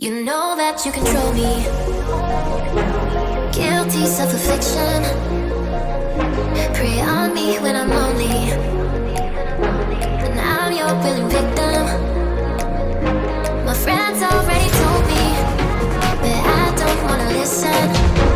You know that you control me. Guilty self-affliction. Prey on me when I'm lonely. And I'm your willing victim. My friends already told me But I don't wanna listen.